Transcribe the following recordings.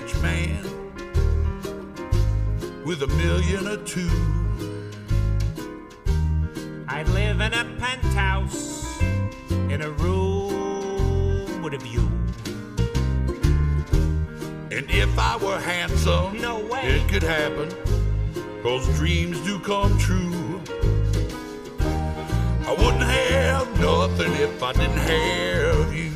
rich man with a million or two. I'd live in a penthouse in a room with a view. And if I were handsome, No way. it could happen. Cause dreams do come true. I wouldn't have nothing if I didn't have you.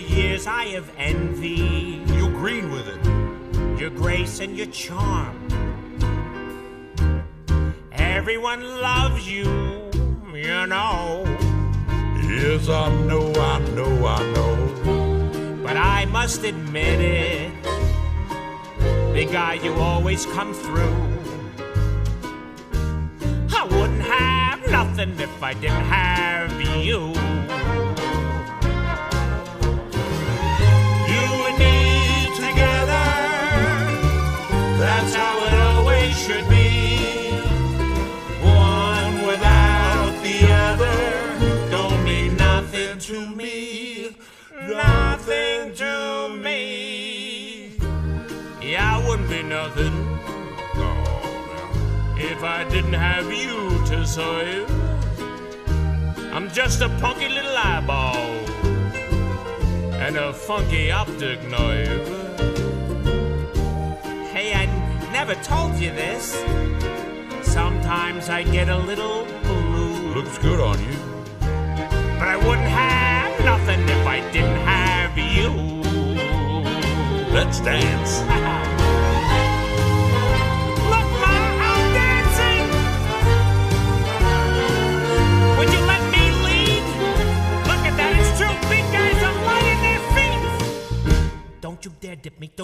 Years I have envied You green with it. your grace and your charm. Everyone loves you, you know. Yes, I know, I know, I know. But I must admit it, big guy, you always come through. I wouldn't have nothing if I didn't have you. You Yeah, I wouldn't nothing if I didn't have you to serve. I'm just a punky little eyeball and a funky optic nerve. Hey, I never told you this. Sometimes I get a little blue. Looks good on you. But I wouldn't have nothing if I didn't have you. Let's dance.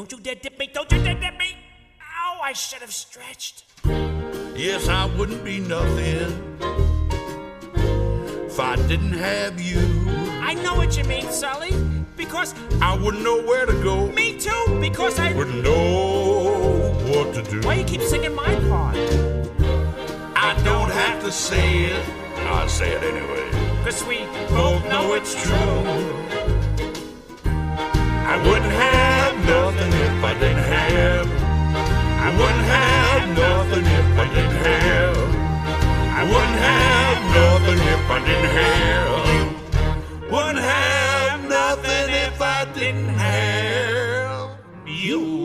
Don't you dare dip me. Don't you dare dip me. Ow, I should have stretched. Yes, I wouldn't be nothing if I didn't have you. I know what you mean, Sully. Because I wouldn't know where to go. me too. Because I. Wouldn't know what to do. Why you keep singing my part? I don't have to say it. I say it anyway. Cause we both know it's true. Wouldn't have nothing if I didn't have You.